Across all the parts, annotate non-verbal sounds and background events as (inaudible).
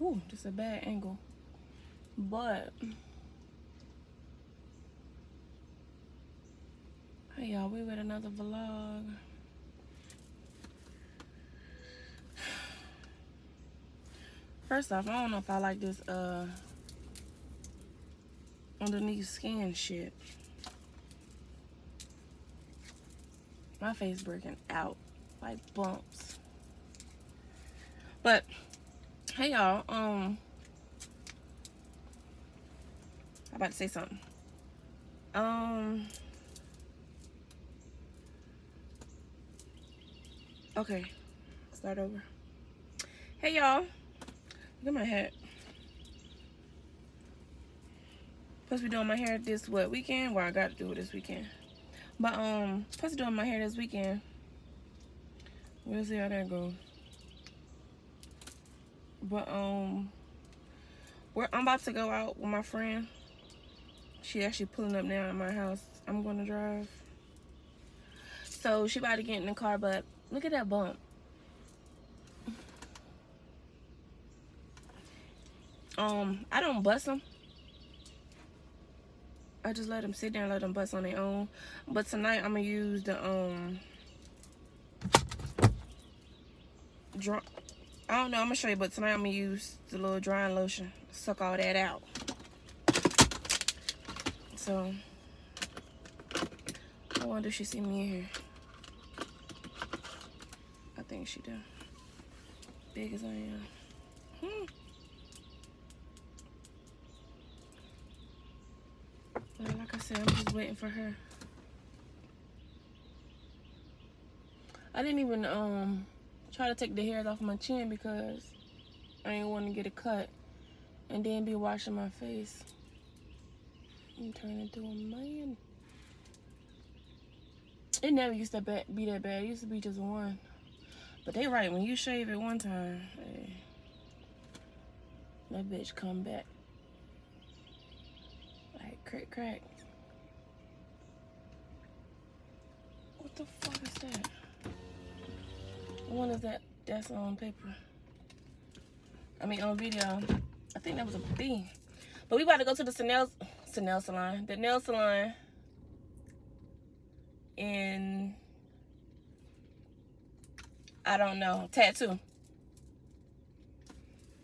Ooh, just a bad angle. But hey y'all, we with another vlog. First off, I don't know if I like this uh underneath skin shit. My face breaking out like bumps. But hey y'all, um I'm about to say something. Um Okay. Start over. Hey y'all. Look at my hat. Supposed to be doing my hair this what weekend? Well I got to do it this weekend. But um supposed to doing my hair this weekend. We'll see how that goes. But um we're I'm about to go out with my friend. She actually pulling up now at my house. I'm gonna drive. So she about to get in the car, but look at that bump. Um, I don't bust them. I just let them sit there and let them bust on their own. But tonight I'm gonna use the um I don't know, I'm gonna show you, but tonight I'm gonna use the little drying lotion. Suck all that out. So I wonder if she see me in here. I think she do. Big as I am. Hmm. Like I said, I'm just waiting for her. I didn't even um try to take the hairs off my chin because I didn't want to get a cut and then be washing my face. I'm turning into a man. It never used to be that bad. It used to be just one. But they right, when you shave it one time, hey, that bitch come back. Like crack crack. What the fuck is that? One is that that's on paper. I mean on video. I think that was a bee. But we about to go to the nail, nail salon. The nail salon in I don't know, tattoo.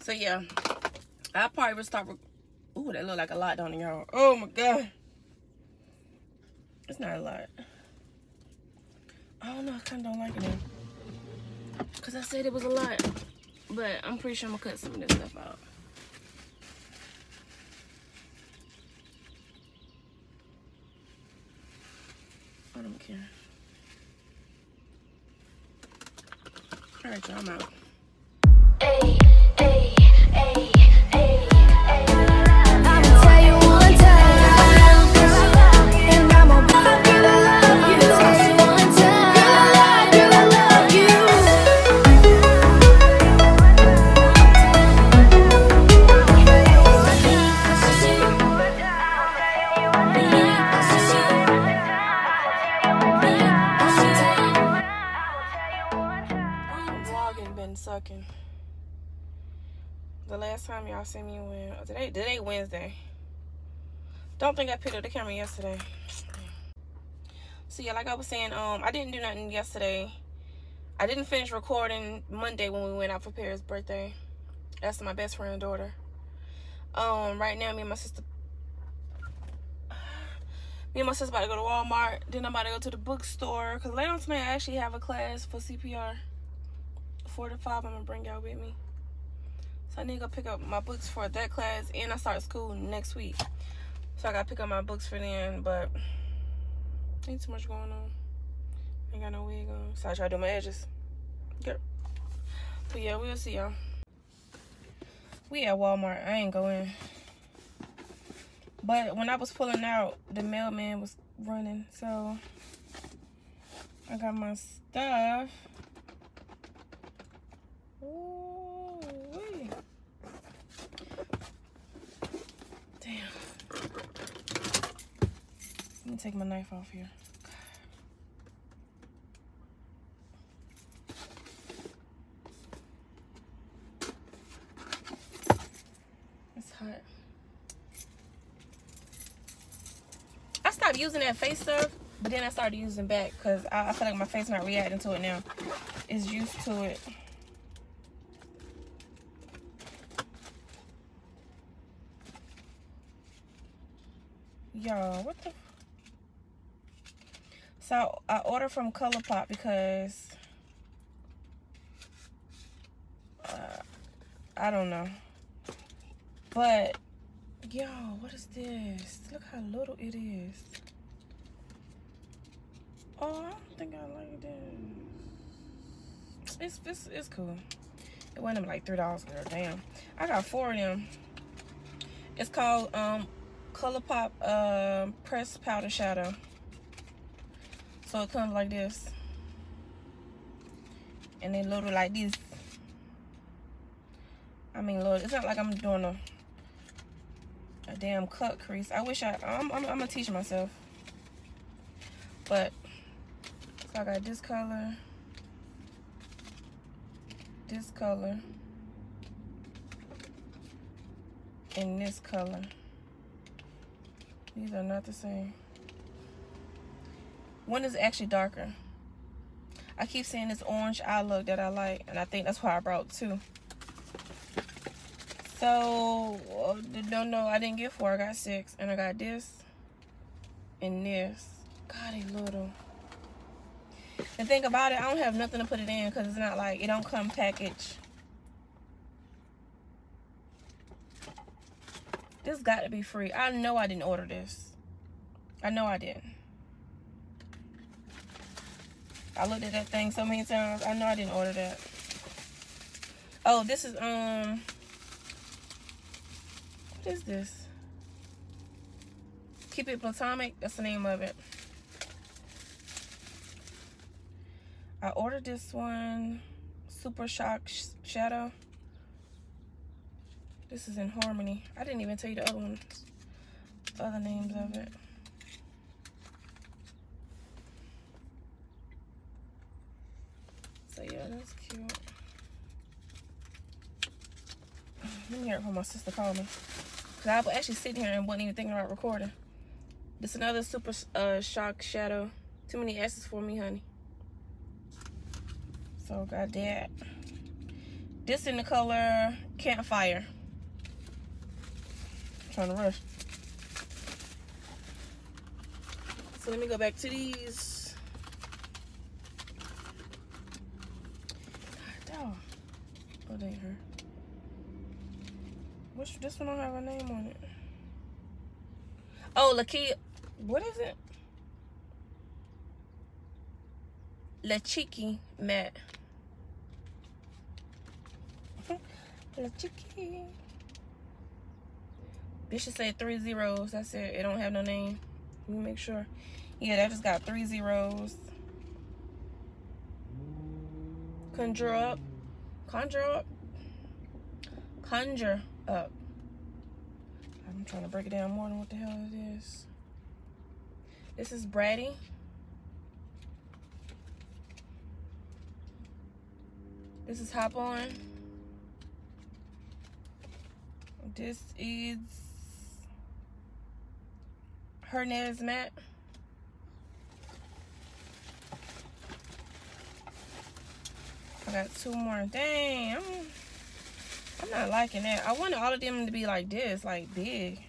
So yeah. I'll probably start Ooh, that look like a lot, don't it, y'all? Oh my god. It's not a lot. I don't know, I kinda don't like it now. Cause I said it was a lot. But I'm pretty sure I'm gonna cut some of this stuff out. I don't care. Alright, y'all, I'm out. Picked up the camera yesterday. So yeah, like I was saying, um, I didn't do nothing yesterday. I didn't finish recording Monday when we went out for Paris' birthday. That's my best friend's daughter. Um, right now me and my sister me and my sister about to go to Walmart. Then I'm about to go to the bookstore. Cause later on tonight I actually have a class for CPR. Four to five, I'm gonna bring y'all with me. So I need to go pick up my books for that class and I start school next week. So I gotta pick up my books for then, but ain't too much going on. Ain't got no wig on. So I try to do my edges. But yeah, we'll see y'all. We at Walmart. I ain't going. But when I was pulling out, the mailman was running. So I got my stuff. Ooh, wait. Damn. Take my knife off here. It's hot. I stopped using that face stuff, but then I started using back because I, I feel like my face not reacting to it now. It's used to it. Y'all, what the? So I ordered from ColourPop because uh, I don't know. But yo, what is this? Look how little it is. Oh, I don't think I like this. It's it's it's cool. It went up like three dollars, girl. Damn. I got four of them. It's called um ColourPop uh, pressed powder shadow. So it comes like this. And then little like this. I mean, Lord, it's not like I'm doing a, a damn cut crease. I wish I, I'm, I'm, I'm gonna teach myself. But, so I got this color, this color, and this color. These are not the same. One is actually darker. I keep seeing this orange eye look that I like, and I think that's why I brought two. So, uh, no, no, I didn't get four. I got six, and I got this and this. God, a little. And think about it, I don't have nothing to put it in because it's not like, it don't come packaged. This got to be free. I know I didn't order this. I know I didn't. I looked at that thing so many times. I know I didn't order that. Oh, this is, um, what is this? Keep It Platonic. That's the name of it. I ordered this one. Super Shock Shadow. This is in Harmony. I didn't even tell you the other ones, the other names of it. So yeah, that's cute. Me from my sister call me. Cause I was actually sitting here and wasn't even thinking about recording. This another super uh, shock shadow. Too many S's for me, honey. So got that. This in the color Campfire trying to rush. So let me go back to these. God, dog. Oh, they her. Which this one don't have a name on it. Oh, Lakia. What is it? La Chiqui Matte. La (laughs) Chiqui. This should say three zeros. That's it. It don't have no name. Let me make sure. Yeah, that just got three zeros. Conjure up. Conjure up. Conjure up. I'm trying to break it down more than what the hell it is. This is Bratty. This is Hop On. This is Hernes Matte. I got two more. Dang, I'm, not liking that. I wanted all of them to be like this, like big.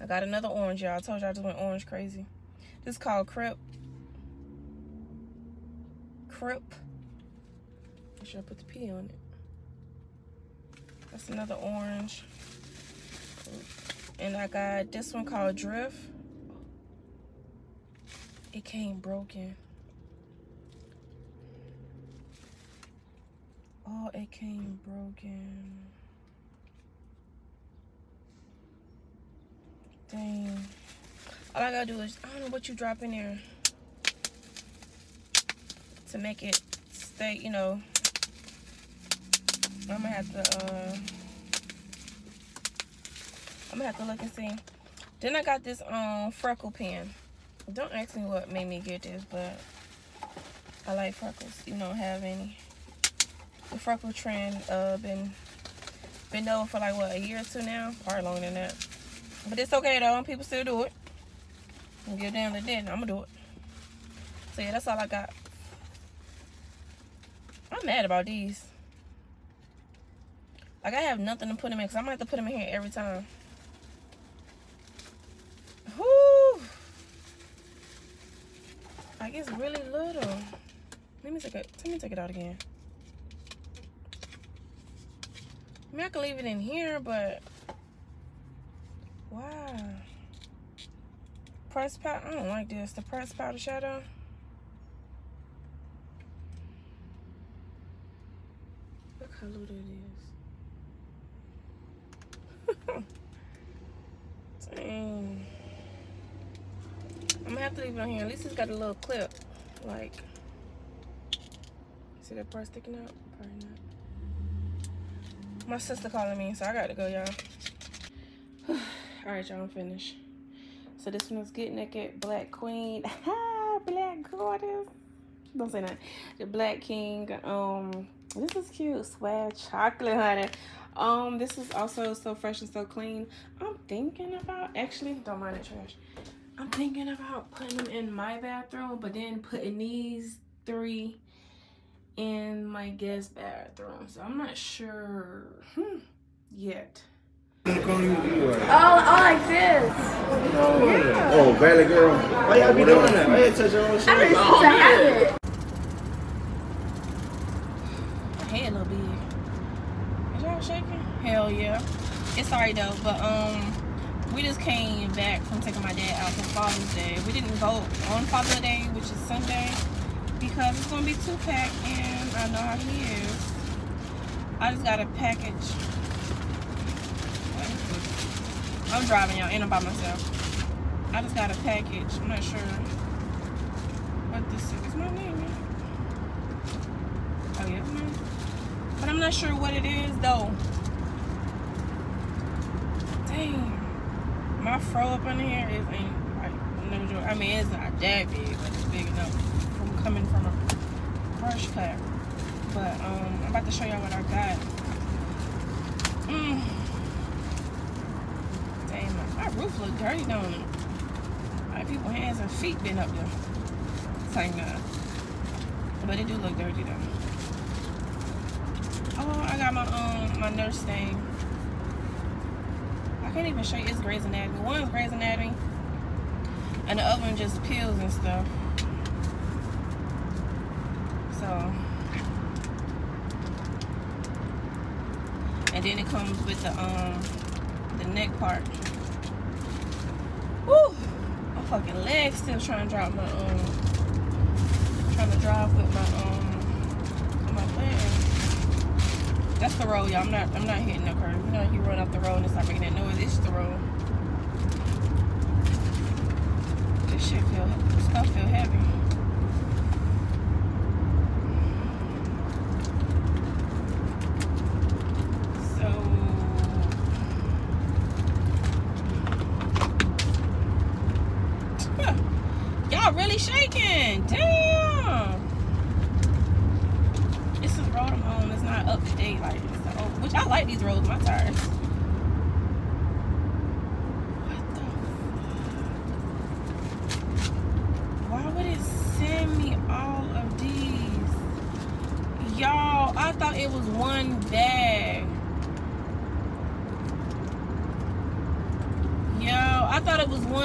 I got another orange, y'all. I told y'all I just went orange crazy. This is called Crip. Crip. I should put the P on it. That's another orange. And I got this one called Drift it came broken. Oh, it came broken. Dang. All I gotta do is, I don't know what you drop in there to make it stay, you know. I'm gonna have to, uh, I'm gonna have to look and see. Then I got this um freckle pen. Don't ask me what made me get this, but I like freckles. You don't have any. The freckle trend uh been Been over for like what a year or two now, probably longer than that. But it's okay though. People still do it. And give damn they didn't. I'm gonna do it. So yeah, that's all I got. I'm mad about these. Like I have nothing to put them in because I'm gonna have to put them in here every time. Whoo! Like it's really little. Let me take it. Let me take it out again. I mean, I can leave it in here, but Press powder. I don't like this. The press powder shadow. Look how little it is. (laughs) Dang. I'm gonna have to leave it on here. At least it's got a little clip. Like, see that part sticking out? Probably not. My sister calling me, so I gotta go, y'all. (sighs) All right, y'all, I'm finished. So this one is Get Naked Black Queen. (laughs) Black Goddess. Don't say that. The Black King. Um, this is cute. Swag chocolate, honey. Um, this is also so fresh and so clean. I'm thinking about actually don't mind the trash. I'm thinking about putting them in my bathroom, but then putting these three in my guest bathroom. So I'm not sure hmm, yet. Oh, oh, like this. Oh, yeah. oh, Valley Girl. Why y'all be doing that? Why you touch your own shit? I just oh, have it. My head a little big. Is y'all shaking? Hell yeah. It's alright though, but um, we just came back from taking my dad out for Father's Day. We didn't vote on Father's Day, which is Sunday because it's gonna be two pack and I know how he is. I just got a package. I'm driving y'all and I'm by myself. I just got a package. I'm not sure what this is. my name, Oh yeah. But I'm not sure what it is though. Dang. My fro up in here is ain't like no. I mean it's not that big, but it's big enough from coming from a brush cut. But um, I'm about to show y'all what I got. Mm. Roof look dirty, don't people hands and feet been up there. Saying that. But it do look dirty though. Oh, I got my um my nurse thing. I can't even show you. It's Grey's Anatomy. One is Grey's Anatomy, and the other one just pills and stuff. So, and then it comes with the um the neck part. Fucking leg still trying to drop my um trying to drive with my um my leg. That's the road, y'all. I'm not I'm not hitting the curve. You know you run up the road and it's not making that noise. It's the road. This shit feel this stuff feel heavy. I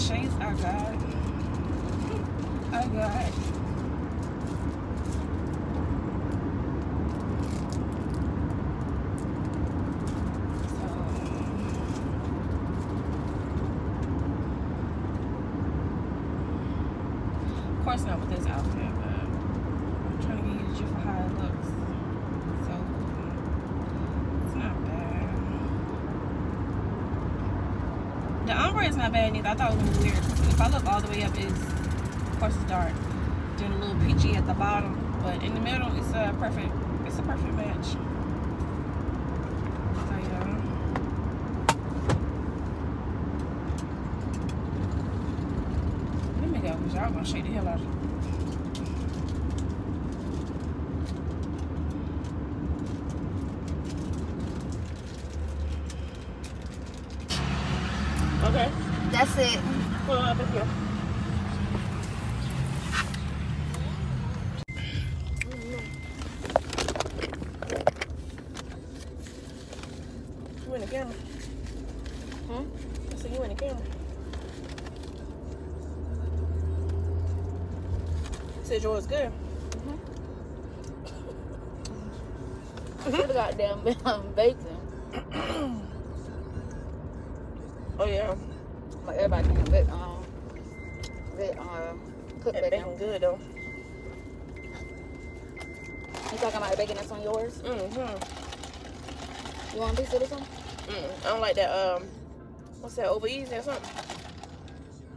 Shades, oh God. (laughs) Oh I got. Bad either. I thought it was weird. If I look all the way up, it's of course it's dark. Then a little peachy at the bottom, but in the middle, it's a perfect. It's a perfect match. Let me go, cause y'all gonna shake the hell out of you. Okay, That's it. pull up in here. You in the camera? Hmm? I said you in the camera. Said yours good. Should have goddamn bacon. Oh yeah, Like everybody can get um get uh cook that bacon. bacon good though. You talking about the bacon that's on yours? Mm-hmm. You want a piece of this one? Mm, I don't like that. Um, what's that? Over easy or something?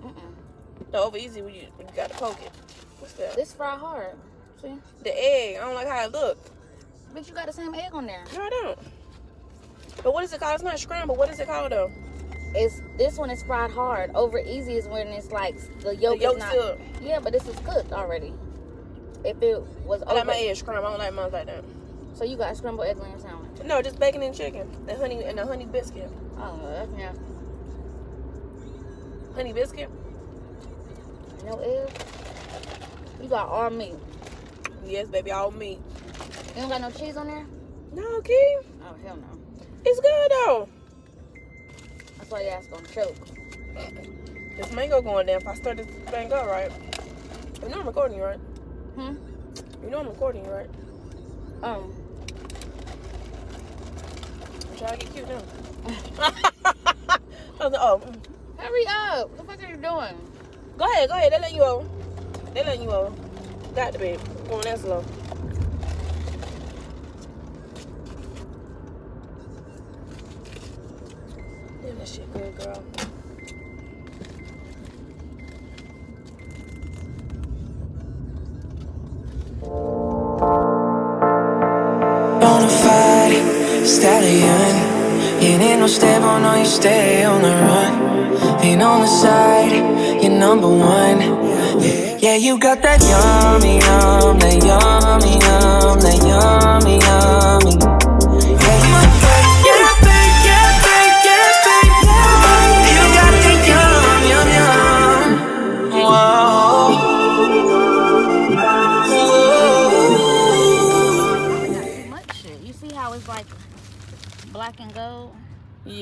Mm-mm. The over easy when you, when you got to poke it. What's that? This fry hard. See? The egg. I don't like how it look. Bitch, you got the same egg on there. No, I don't. But what is it called? It's not scrambled. What is it called though? It's this one is fried hard. Over easy is when it's like the yolk, the yolk is not. still. Yeah, but this is cooked already. If it was I like my eggs scrambled. I don't like mine like that. so you got scrambled eggs on your sandwich. No, just bacon and chicken, and honey and a honey biscuit. Oh, that's nasty. Honey biscuit. No eggs. You got all meat. Yes, baby, all meat. You don't got no cheese on there? No, Key. Oh hell no. It's good though. That's why your ass gonna choke. This mango going down. If I start this thing up right, you know I'm recording you, right? Hmm. You know I'm recording right? Um. I'm trying to get cute now. I was like, oh. Hurry up! What the fuck are you doing? go ahead, go ahead. They letting you over. They letting you over. Got to be going that slow. Damn, that shit good, girl. Stallion. You ain't no stable, no, you stay on the run. Ain't on the side, you're number one. Yeah, you got that yummy, yum, that yummy, yum, that yummy, yummy.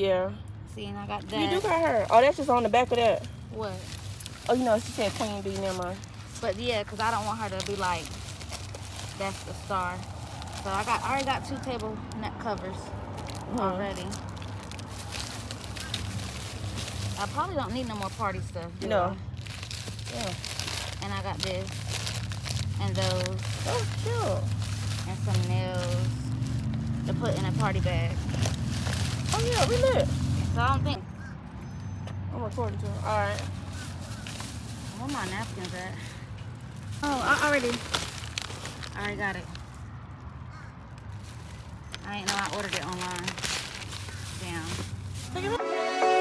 Yeah. See, and I got that. You do got her. Oh, that's just on the back of that. what? Oh, you know, she said Queen Bee. Never mind. But yeah, cause I don't want her to be like, that's the star. So I got, I already got two table neck covers uh-huh. already. I probably don't need no more party stuff. No. I? Yeah. And I got this, and those, Oh, sure. and some nails to put in a party bag. Oh, yeah, we lit. So I don't think. I'm recording too. All right. Where my napkins at? Oh, I already. I already got it. I ain't know I ordered it online. Damn.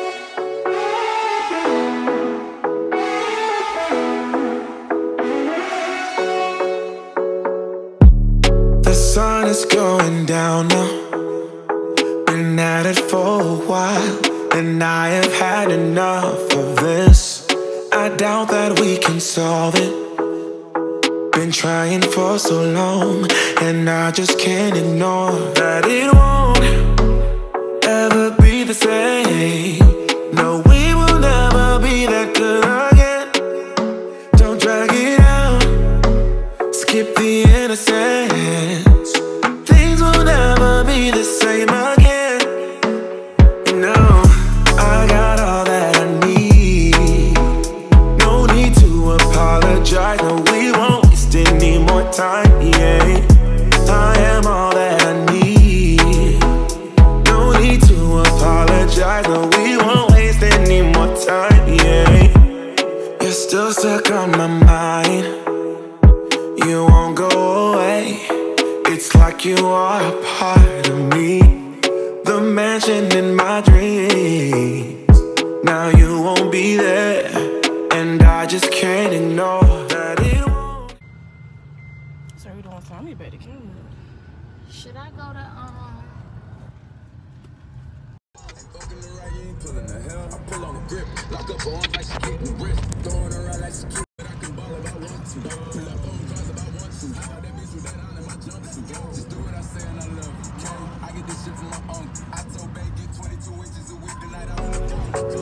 Doubt that we can solve it. Been trying for so long, and I just can't ignore that it won't ever be the same. mine You won't go away. It's like you are a part of me. The mansion in my dreams. Now you won't be there And I just can't ignore that it won't So you don't find me by the camera Should I go to, um pulling the hell. I pull on the grip, lock up on like she getting ripped, throwing around like she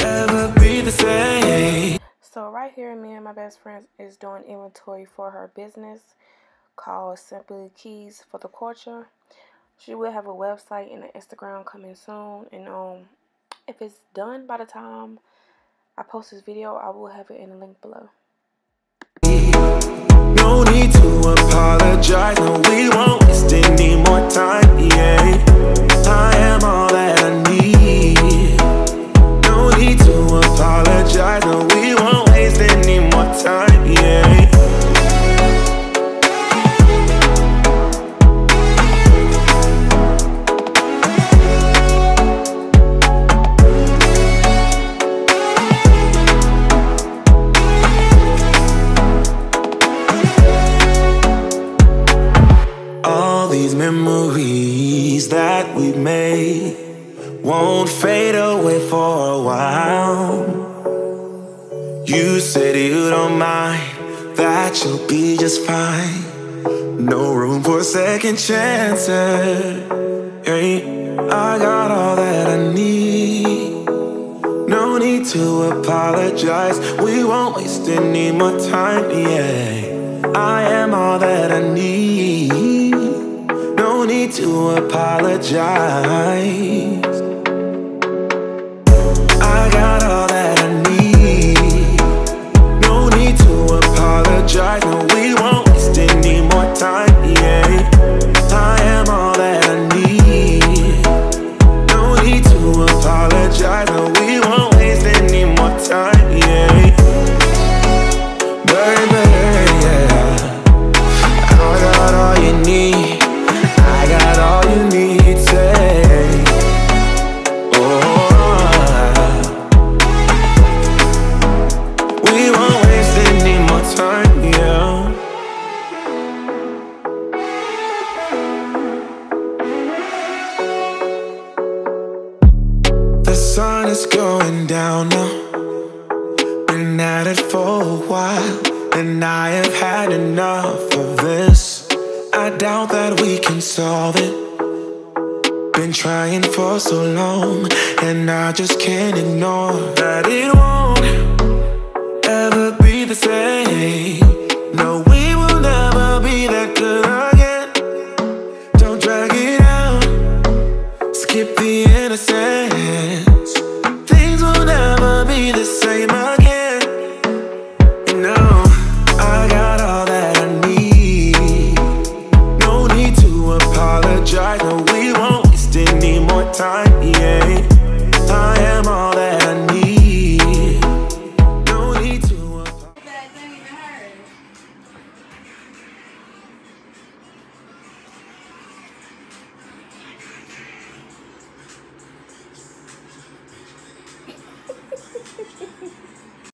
Ever be the same? So right here, me and my best friend is doing inventory for her business called Simply Keys for the Culture. She will have a website and an Instagram coming soon, and um, if it's done by the time I post this video, I will have it in the link below. No need to apologize. No, we won't waste any more time. Yeah, memories that we made won't fade away for a while. You said you don't mind, that you'll be just fine. No room for second chances. Hey, I got all that I need. No need to apologize. We won't waste any more time. Yeah, I am all that I need. Need to apologize. I got all that I need. No need to apologize. No,